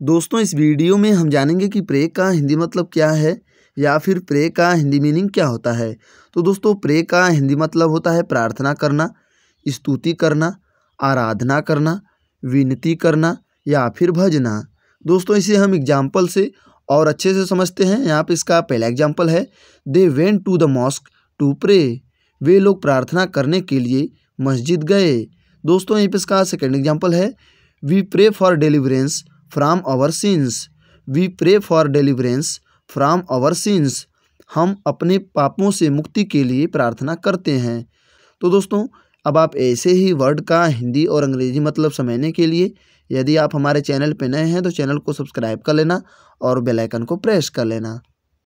दोस्तों, इस वीडियो में हम जानेंगे कि प्रे का हिंदी मतलब क्या है या फिर प्रे का हिंदी मीनिंग क्या होता है। तो दोस्तों, प्रे का हिंदी मतलब होता है प्रार्थना करना, स्तुति करना, आराधना करना, विनती करना या फिर भजना। दोस्तों, इसे हम एग्ज़ाम्पल से और अच्छे से समझते हैं। यहाँ पे इसका पहला एग्ज़ाम्पल है they went to the mosque to pray वे लोग प्रार्थना करने के लिए मस्जिद गए। दोस्तों, यहीं पे इसका सेकेंड एग्ज़ाम्पल है we pray for deliverance from our sins we pray for deliverance from our sins हम अपने पापों से मुक्ति के लिए प्रार्थना करते हैं। तो दोस्तों, अब आप ऐसे ही वर्ड का हिंदी और अंग्रेज़ी मतलब समझने के लिए यदि आप हमारे चैनल पर नए हैं तो चैनल को सब्सक्राइब कर लेना और बेलाइकन को प्रेस कर लेना।